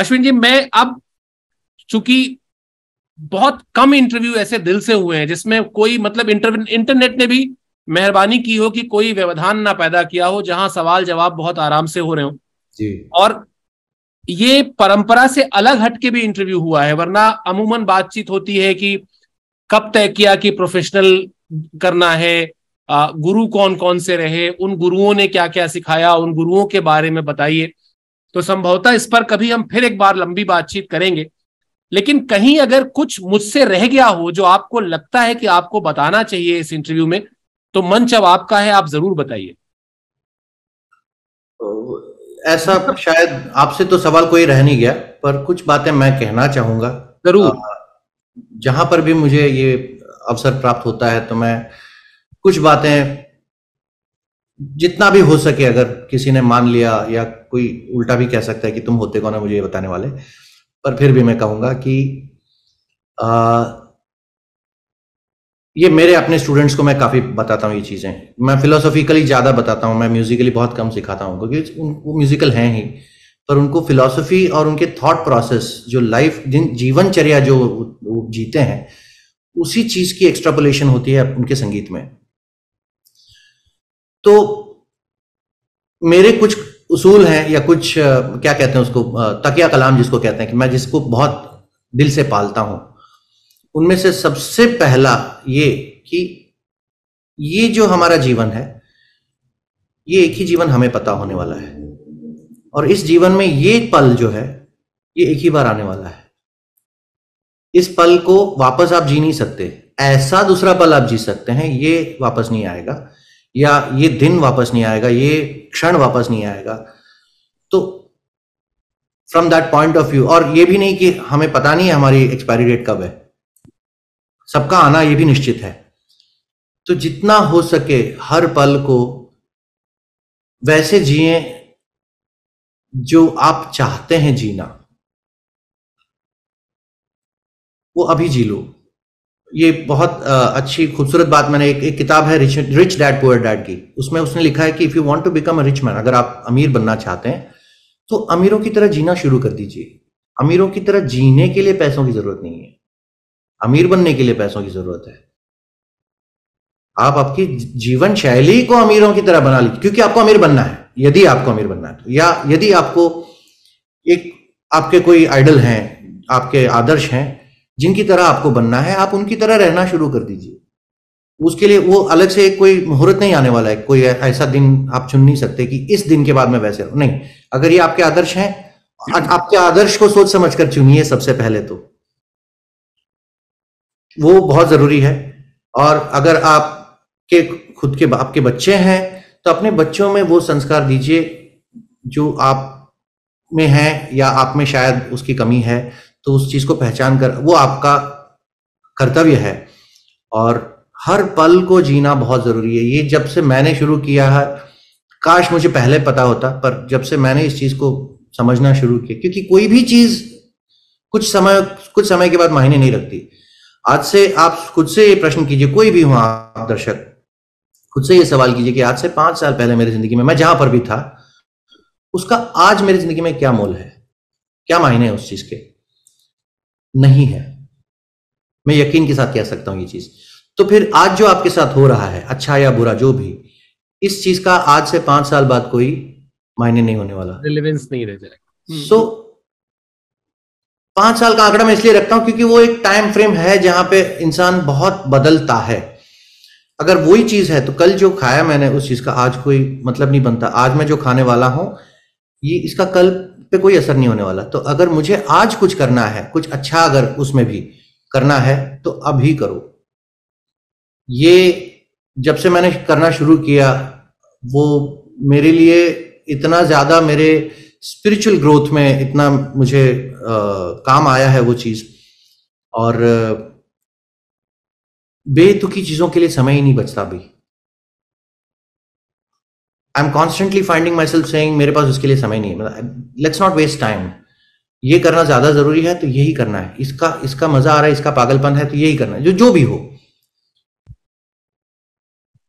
अश्विन जी मैं अब चूँकि बहुत कम इंटरव्यू ऐसे दिल से हुए हैं जिसमें कोई मतलब इंटरनेट ने भी मेहरबानी की हो कि कोई व्यवधान ना पैदा किया हो जहाँ सवाल जवाब बहुत आराम से हो रहे हो। जी। और ये परंपरा से अलग हटके भी इंटरव्यू हुआ है वरना अमूमन बातचीत होती है कि कब तय किया कि प्रोफेशनल करना है गुरु कौन कौन से रहे उन गुरुओं ने क्या क्या सिखाया उन गुरुओं के बारे में बताइए। तो संभवतः इस पर कभी हम फिर एक बार लंबी बातचीत करेंगे। लेकिन कहीं अगर कुछ मुझसे रह गया हो जो आपको लगता है कि आपको बताना चाहिए इस इंटरव्यू में तो मंच अब आपका है आप ज़रूर बताइए। ऐसा शायद आपसे तो सवाल कोई रह नहीं गया पर कुछ बातें मैं कहना चाहूँगा। ज़रूर। जहाँ पर भी मुझे ये अवसर प्राप्त होता है तो मैं कुछ बातें जितना भी हो सके अगर किसी ने मान लिया या कोई उल्टा भी कह सकता है कि तुम होते कौन है मुझे ये बताने वाले। पर फिर भी मैं कहूँगा कि आ, ये मेरे अपने स्टूडेंट्स को मैं काफ़ी बताता हूँ ये चीज़ें। मैं फिलोसॉफिकली ज़्यादा बताता हूँ मैं म्यूजिकली बहुत कम सिखाता हूँ क्योंकि वो म्यूजिकल हैं ही। पर उनको फिलोसफी और उनके थॉट प्रोसेस जो लाइफ जिन जीवनचर्या जो वो जीते हैं उसी चीज़ की एक्स्ट्रापोलेशन होती है उनके संगीत में। तो मेरे कुछ उसूल हैं या कुछ क्या कहते हैं उसको तकिया कलाम जिसको कहते हैं कि मैं जिसको बहुत दिल से पालता हूँ। उनमें से सबसे पहला ये कि ये जो हमारा जीवन है, ये एक ही जीवन हमें पता होने वाला है। और इस जीवन में ये पल जो है, ये एक ही बार आने वाला है। इस पल को वापस आप जी नहीं सकते। ऐसा दूसरा पल आप जी सकते हैं, ये वापस नहीं आएगा। या ये दिन वापस नहीं आएगा, ये क्षण वापस नहीं आएगा। तो from that point of view और ये भी नहीं कि हमें पता नहीं है हमारी एक्सपायरी डेट कब है। सबका आना ये भी निश्चित है। तो जितना हो सके हर पल को वैसे जिए जो आप चाहते हैं जीना। वो अभी जी लो। ये बहुत अच्छी खूबसूरत बात मैंने एक, एक किताब है rich rich dad poor dad की। उसमें उसने लिखा है कि if you want to become a rich man अगर आप अमीर बनना चाहते हैं तो अमीरों की तरह जीना शुरू कर दीजिए। अमीरों की तरह जीने के लिए पैसों की ज़रूरत नहीं है। अमीर बनने के लिए पैसों की ज़रूरत है। आप आपकी जीवन शैली को अमीरों की तरह बना लीजिए क्योंकि आपको अमीर बनना है। यदि आपको अमीर बनना है तो या यदि आपको एक आपके कोई आइडल हैं आपके आदर्श हैं जिनकी तरह आपको बनना है, आप उनकी तरह रहना शुरू कर दीजिए। उसके लिए वो अलग से कोई मुहूर्त नहीं आने वाला है, कोई ऐसा दिन आप चुन नहीं सकते कि इस दिन के बाद मैं वैसे रहूँ। नहीं, अगर ये आपके आदर्श हैं आपके आदर्श को सोच समझ कर चुनिए सबसे पहले तो। वो बहुत ज़रूरी है, और अगर आपके खुद के, आपके बच्चे हैं तो अपने बच्चों में वो संस्कार दीजिए जो आप में है या आप में शायद उसकी कमी है। तो उस चीज़ को पहचान कर, वो आपका कर्तव्य है। और हर पल को जीना बहुत ज़रूरी है। ये जब से मैंने शुरू किया है, काश मुझे पहले पता होता, पर जब से मैंने इस चीज़ को समझना शुरू किया, क्योंकि कोई भी चीज़ कुछ समय कुछ समय के बाद मायने नहीं रखती। आज से आप खुद से ये प्रश्न कीजिए, कोई भी हो आप दर्शक, खुद से ये सवाल कीजिए कि आज से पाँच साल पहले मेरी ज़िंदगी में, मैं जहाँ पर भी था, उसका आज मेरी ज़िंदगी में क्या मोल है? क्या मायने है उस चीज़ के? नहीं है। मैं यकीन के साथ कह सकता हूँ ये चीज़। तो फिर आज जो आपके साथ हो रहा है अच्छा या बुरा जो भी इस चीज़ का आज से पाँच साल बाद कोई मायने नहीं होने वाला। रिलेवेंस नहीं रह जाएगा। सो so, पाँच साल का आंकड़ा मैं इसलिए रखता हूँ क्योंकि वो एक टाइम फ्रेम है जहाँ पे इंसान बहुत बदलता है। अगर वही चीज़ है तो कल जो खाया मैंने उस चीज़ का आज कोई मतलब नहीं बनता। आज मैं जो खाने वाला हूँ ये इसका कल पे कोई असर नहीं होने वाला। तो अगर मुझे आज कुछ करना है कुछ अच्छा अगर उसमें भी करना है तो अभी करो। ये जब से मैंने करना शुरू किया वो मेरे लिए इतना ज़्यादा मेरे स्पिरिचुअल ग्रोथ में इतना मुझे आ, काम आया है वो चीज़। और बेतुकी चीज़ों के लिए समय ही नहीं बचता अभी। I am constantly finding myself saying मेरे पास उसके लिए समय नहीं है। लेट्स नॉट वेस्ट टाइम ये करना ज़्यादा ज़रूरी है तो यही करना है। इसका इसका मज़ा आ रहा है, इसका पागलपन है तो यही करना है। जो जो भी हो।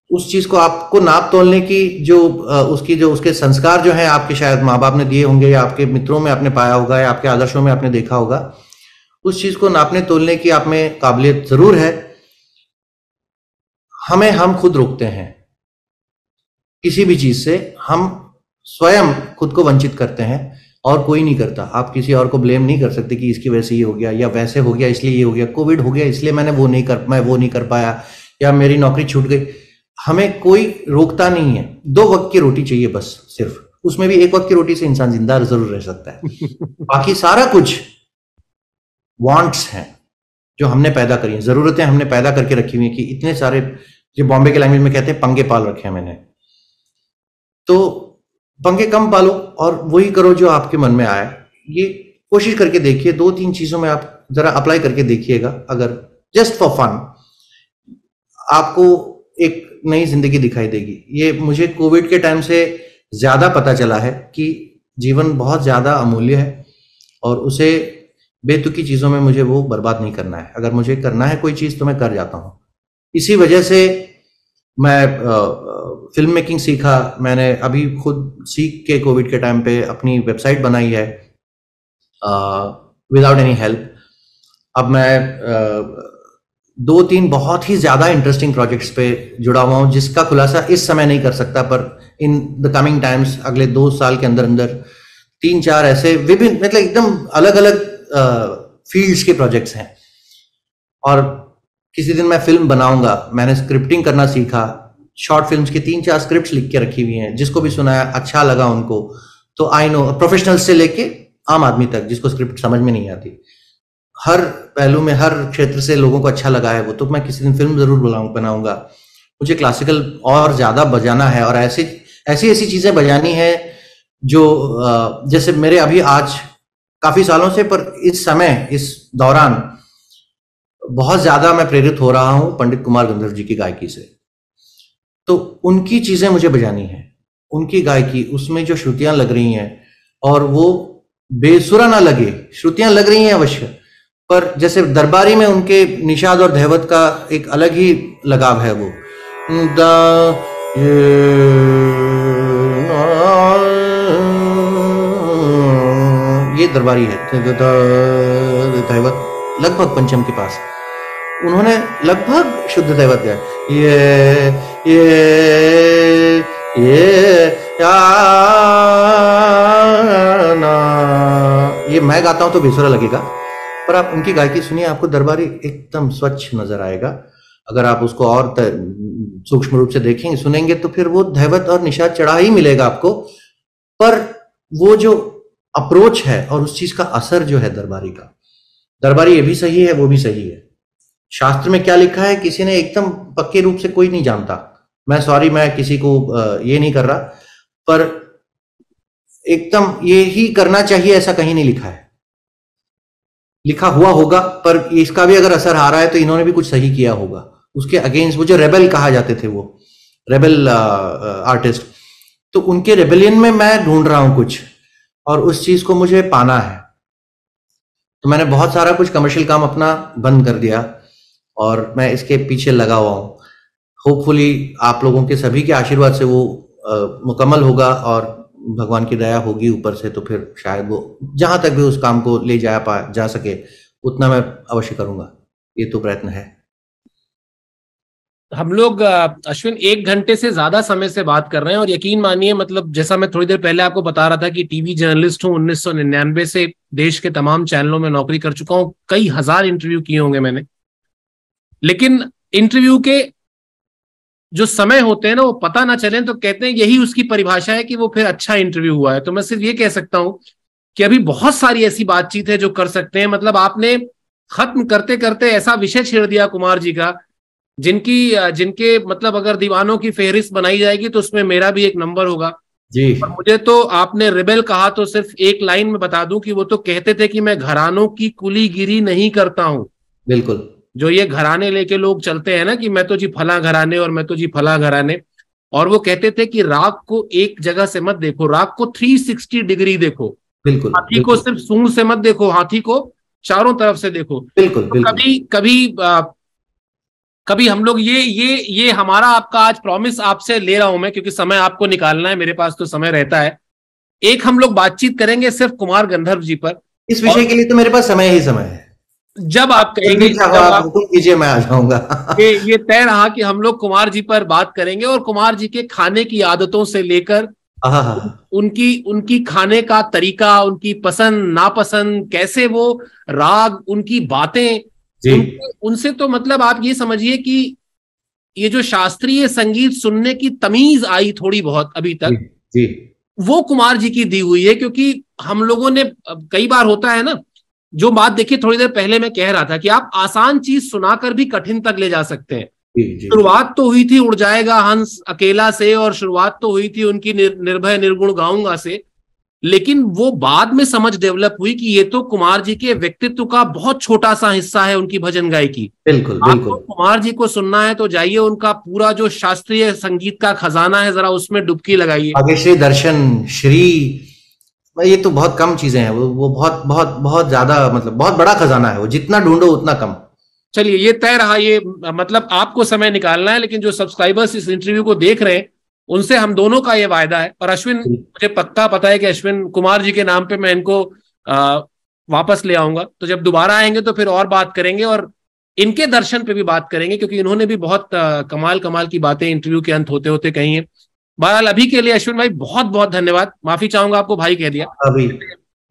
उस चीज़ को आपको नाप तोलने की जो उसकी जो, उसके संस्कार जो है, आपके शायद माँ बाप ने दिए होंगे, या आपके मित्रों में आपने पाया होगा, या आपके आदर्शों में आपने देखा होगा, उस चीज़ को नापने, तोलने की आप में काबिलियत ज़रूर है। हमें हम खुद रोकते हैं। किसी भी चीज़ से हम स्वयं खुद को वंचित करते हैं और कोई नहीं करता। आप किसी और को ब्लेम नहीं कर सकते कि इसकी वजह से ये हो गया या वैसे हो गया इसलिए ये हो गया। कोविड हो गया इसलिए मैंने वो नहीं कर मैं वो नहीं कर पाया या मेरी नौकरी छूट गई। हमें कोई रोकता नहीं है। दो वक्त की रोटी चाहिए बस सिर्फ़। उसमें भी एक वक्त की रोटी से इंसान ज़िंदा ज़रूर रह सकता है। बाकी सारा कुछ वांट्स हैं जो हमने पैदा करी है। जरूरतें हमने पैदा करके रखी हुई है कि इतने सारे जो बॉम्बे के लैंग्वेज में कहते हैं पंगे पाल रखे हैं मैंने। तो पंखे कम पालो और वही करो जो आपके मन में आए ये कोशिश करके देखिए, दो तीन चीज़ों में आप जरा अप्लाई करके देखिएगा, अगर जस्ट फॉर फन आपको एक नई ज़िंदगी दिखाई देगी। ये मुझे कोविड के टाइम से ज़्यादा पता चला है कि जीवन बहुत ज़्यादा अमूल्य है और उसे बेतुकी चीज़ों में मुझे वो बर्बाद नहीं करना है। अगर मुझे करना है कोई चीज़ तो मैं कर जाता हूँ। इसी वजह से मैं फ़िल्म मेकिंग सीखा, मैंने अभी खुद सीख के कोविड के टाइम पे अपनी वेबसाइट बनाई है विदाउट एनी हेल्प अब मैं दो तीन बहुत ही ज़्यादा इंटरेस्टिंग प्रोजेक्ट्स पे जुड़ा हुआ हूँ, जिसका खुलासा इस समय नहीं कर सकता, पर इन द कमिंग टाइम्स अगले दो साल के अंदर अंदर तीन चार ऐसे विभिन्न मतलब एकदम अलग अलग फील्ड्स के प्रोजेक्ट्स हैं। और किसी दिन मैं फ़िल्म बनाऊँगा, मैंने स्क्रिप्टिंग करना सीखा शॉर्ट फिल्म्स की तीन चार स्क्रिप्ट लिख के रखी हुई हैं, जिसको भी सुनाया अच्छा लगा उनको तो आई नो प्रोफेशनल से लेके आम आदमी तक, जिसको स्क्रिप्ट समझ में नहीं आती। हर पहलू में, हर क्षेत्र से लोगों को अच्छा लगा है वो तो मैं किसी दिन फ़िल्म ज़रूर बनाऊँगा। मुझे क्लासिकल और ज़्यादा बजाना है, और ऐसी ऐसी ऐसी चीज़ें बजानी है, जो जैसे मेरे अभी आज, काफ़ी सालों से, पर इस समय, इस दौरान, बहुत ज़्यादा मैं प्रेरित हो रहा हूँ पंडित कुमार गंधर्व जी की गायकी से। तो उनकी चीज़ें मुझे बजानी है। उनकी गायकी, उसमें जो श्रुतियाँ लग रही हैं, और वो बेसुरा ना लगे, श्रुतियाँ लग रही हैं अवश्य, पर जैसे दरबारी में उनके निषाद और धैवत का एक अलग ही लगाव है वो। ये दरबारी है धैवत, लगभग पंचम के पास। उन्होंने लगभग शुद्ध दैवत गाया ये ये ये या मैं गाता हूँ तो बेसुरा लगेगा, पर आप उनकी गायकी सुनिए, आपको दरबारी एकदम स्वच्छ नज़र आएगा। अगर आप उसको और सूक्ष्म रूप से देखेंगे, सुनेंगे तो फिर वो धैवत और निषाद चढ़ा ही मिलेगा आपको। पर वो जो अप्रोच है और उस चीज़ का असर जो है दरबारी का, दरबारी ये भी सही है, वो भी सही है। शास्त्र में क्या लिखा है, किसी ने एकदम पक्के रूप से कोई नहीं जानता। मैं सॉरी मैं किसी को ये नहीं कर रहा, पर एकदम ये ही करना चाहिए ऐसा कहीं नहीं लिखा है। लिखा हुआ होगा, पर इसका भी अगर असर आ रहा है तो इन्होंने भी कुछ सही किया होगा। उसके अगेंस्ट वो जो रेबल कहा जाते थे वो रेबल आर्टिस्ट तो उनके रेबेलियन में मैं ढूंढ रहा हूँ कुछ, और उस चीज़ को मुझे पाना है। तो मैंने बहुत सारा कुछ कमर्शियल काम अपना बंद कर दिया, और मैं इसके पीछे लगा हुआ हूँ। होपफुली आप लोगों के सभी के आशीर्वाद से वो आ, मुकम्मल होगा और भगवान की दया होगी ऊपर से तो फिर शायद वो जहाँ तक भी उस काम को ले जा पा जा सके उतना मैं अवश्य करूँगा। ये तो प्रयत्न है। हम लोग अश्विन एक घंटे से ज़्यादा समय से बात कर रहे हैं और यकीन मानिए मतलब जैसा मैं थोड़ी देर पहले आपको बता रहा था कि टीवी जर्नलिस्ट हूँ उन्नीस सौ निन्यानवे से देश के तमाम चैनलों में नौकरी कर चुका हूँ। कई हज़ार इंटरव्यू किए होंगे मैंने। लेकिन इंटरव्यू के जो समय होते हैं ना वो पता ना चले तो कहते हैं यही उसकी परिभाषा है कि वो फिर अच्छा इंटरव्यू हुआ है। तो मैं सिर्फ़ ये कह सकता हूँ कि अभी बहुत सारी ऐसी बातचीत है जो कर सकते हैं। मतलब आपने खत्म करते करते ऐसा विषय छेड़ दिया कुमार जी का जिनकी जिनके मतलब अगर दीवानों की फेहरिस्त बनाई जाएगी तो उसमें मेरा भी एक नंबर होगा। जी। और मुझे तो आपने रिबेल कहा तो सिर्फ़ एक लाइन में बता दूँ कि वो तो कहते थे कि मैं घरानों की कुलीगिरी नहीं करता हूँ। बिल्कुल। जो ये घराने लेके लोग चलते हैं ना कि मैं तो जी फला घराने और मैं तो जी फला घराने और वो कहते थे कि राग को एक जगह से मत देखो राग को 360 डिग्री देखो। बिल्कुल हाथी बिल्कुल, को सिर्फ़ सूंड से मत देखो हाथी को चारों तरफ़ से देखो। बिल्कुल, तो बिल्कुल। कभी कभी आ, कभी हम लोग ये ये ये हमारा आपका आज प्रॉमिस आपसे ले रहा हूँ मैं क्योंकि समय आपको निकालना है मेरे पास तो समय रहता है। एक हम लोग बातचीत करेंगे सिर्फ़ कुमार गंधर्व जी पर। इस विषय के लिए तो मेरे पास समय ही समय है। जब आप कहेंगे जब आप कीजिए मैं आ जाऊँगा। ये ये तय रहा कि हम लोग कुमार जी पर बात करेंगे और कुमार जी के खाने की आदतों से लेकर उनकी उनकी खाने का तरीका उनकी पसंद नापसंद कैसे वो राग उनकी बातें उनसे, उनसे तो मतलब आप ये समझिए कि ये जो शास्त्रीय संगीत सुनने की तमीज आई थोड़ी बहुत अभी तक जी, जी. वो कुमार जी की दी हुई है क्योंकि हम लोगों ने कई बार होता है ना जो बात देखिए थोड़ी देर पहले मैं कह रहा था कि आप आसान चीज़ सुनाकर भी कठिन तक ले जा सकते हैं। शुरुआत तो हुई थी उड़ जाएगा हंस अकेला से और शुरुआत तो हुई थी उनकी निर, निर्भय निर्गुण गाऊँगा से। लेकिन वो बाद में समझ डेवलप हुई कि ये तो कुमार जी के व्यक्तित्व का बहुत छोटा सा हिस्सा है उनकी भजन गायकी। बिल्कुल बिल्कुल। कुमार जी को सुनना है तो जाइए उनका पूरा जो शास्त्रीय संगीत का खजाना है जरा उसमें डुबकी लगाइए। श्री दर्शन श्री ये तो बहुत कम चीज़ें हैं वो वो बहुत बहुत बहुत ज़्यादा मतलब बहुत बड़ा खजाना है वो जितना ढूंढो उतना कम। चलिए ये तय रहा ये मतलब आपको समय निकालना है लेकिन जो सब्सक्राइबर्स इस इंटरव्यू को देख रहे हैं उनसे हम दोनों का ये वायदा है। और अश्विन मुझे पक्का पता है कि अश्विन कुमार जी के नाम पे मैं इनको आ, वापस ले आऊँगा। तो जब दोबारा आएँगे तो फिर और बात करेंगे और इनके दर्शन पे भी बात करेंगे क्योंकि इन्होंने भी बहुत आ, कमाल कमाल की बातें इंटरव्यू के अंत होते होते कही है। बहरहाल अभी के लिए अश्विन भाई बहुत बहुत धन्यवाद। माफ़ी चाहूँगा आपको भाई कह दिया। अभी।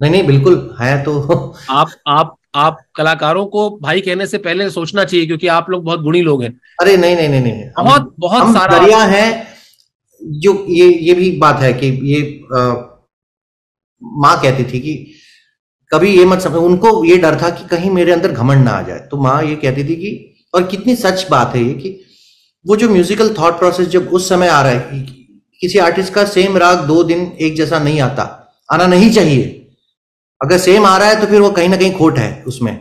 नहीं नहीं बिल्कुल है तो। आप आप आप कलाकारों को भाई कहने से पहले सोचना चाहिए क्योंकि आप लोग बहुत गुणी लोग हैं। अरे नहीं नहीं नहीं नहीं। बहुत बहुत सारा दरिया है। जो ये ये भी बात है कि ये माँ कहती थी कि कभी ये मत समझ उनको ये डर था कि कहीं मेरे अंदर घमंड ना आ जाए। तो माँ ये कहती थी कि और कितनी सच बात है ये कि वो जो म्यूजिकल थॉट प्रोसेस जब उस समय आ रहा है किसी आर्टिस्ट का सेम राग दो दिन एक जैसा नहीं आता। आना नहीं चाहिए। अगर सेम आ रहा है तो फिर वो कहीं ना कहीं खोट है उसमें।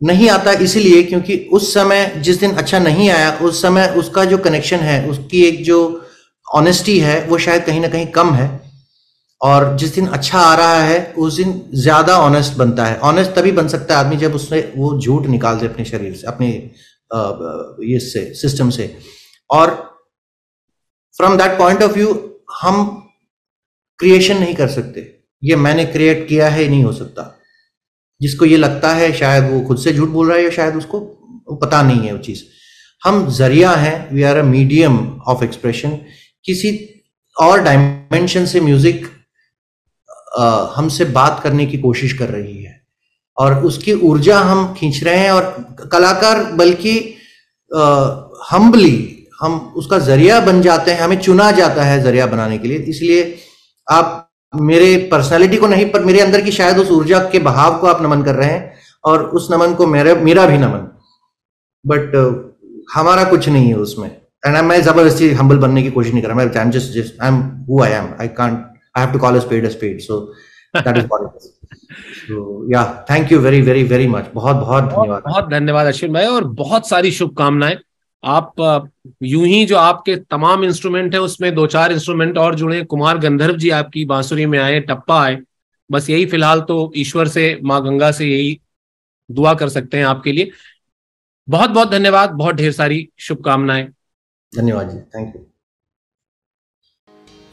नहीं आता इसीलिए क्योंकि उस समय जिस दिन अच्छा नहीं आया, उस समय उसका जो कनेक्शन है, उसकी एक जो ऑनेस्टी है, वो शायद कहीं ना कहीं कम है। और जिस दिन अच्छा आ रहा है, उस दिन ज़्यादा ऑनेस्ट बनता है। ऑनेस्ट तभी बन सकता है आदमी जब उससे वो झूठ निकाल दे अपने शरीर से, अपने ये से सिस्टम से। और from that point of view हम क्रिएशन नहीं कर सकते। ये मैंने क्रिएट किया है, नहीं हो सकता। जिसको ये लगता है, शायद वो खुद से झूठ बोल रहा है या शायद उसको पता नहीं है वो चीज़। हम ज़रिया हैं we are a medium of expression किसी और डायमेंशन से म्यूज़िक हमसे बात करने की कोशिश कर रही है। और उसकी ऊर्जा हम खींच रहे हैं और कलाकार बल्कि हम्बली हम उसका ज़रिया बन जाते हैं हमें चुना जाता है ज़रिया बनाने के लिए। इसलिए आप मेरे पर्सनालिटी को नहीं पर मेरे अंदर की शायद उस ऊर्जा के बहाव को आप नमन कर रहे हैं और उस नमन को मेरे मेरा भी नमन। बट uh, हमारा कुछ नहीं है उसमें। एंड मैं ज़बरदस्ती हम्बल बनने की कोशिश नहीं कर रहा। मैं just just I am who I am I can't I have to call a spade a spade so that is so yeah thank you very very very much बहुत बहुत धन्यवाद। बहुत धन्यवाद अश्विन भाई और बहुत सारी शुभकामनाएँ। आप यूँ ही जो आपके तमाम इंस्ट्रूमेंट है उसमें दो चार इंस्ट्रूमेंट और जुड़े। कुमार गंधर्व जी आपकी बांसुरी में आए टप्पा आए। बस यही फ़िलहाल तो ईश्वर से माँ गंगा से यही दुआ कर सकते हैं आपके लिए। बहुत बहुत धन्यवाद बहुत ढेर सारी शुभकामनाएँ। धन्यवाद जी थैंक यू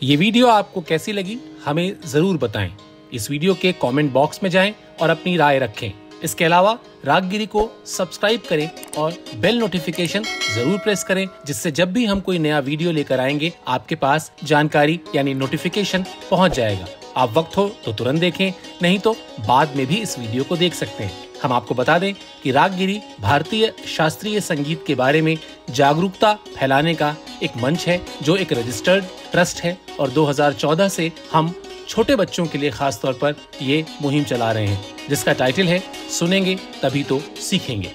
ये वीडियो आपको कैसी लगी हमें ज़रूर बताएँ। इस वीडियो के कमेंट बॉक्स में जाएँ और अपनी राय रखें। इसके अलावा रागगिरी को सब्सक्राइब करें और बेल नोटिफिकेशन ज़रूर प्रेस करें, जिससे जब भी हम कोई नया वीडियो लेकर आएँगे, आपके पास जानकारी यानी नोटिफिकेशन पहुँच जाएगा। आप वक्त हो तो तुरंत देखें, नहीं तो बाद में भी इस वीडियो को देख सकते हैं। हम आपको बता दें कि रागगिरी भारतीय शास्त्रीय संगीत के बारे में जागरूकता फैलाने का एक मंच है, जो एक रजिस्टर्ड ट्रस्ट है और 2014 से हम छोटे बच्चों के लिए खास तौर पर ये मुहिम चला रहे हैं, जिसका टाइटल है, सुनेंगे तभी तो सीखेंगे।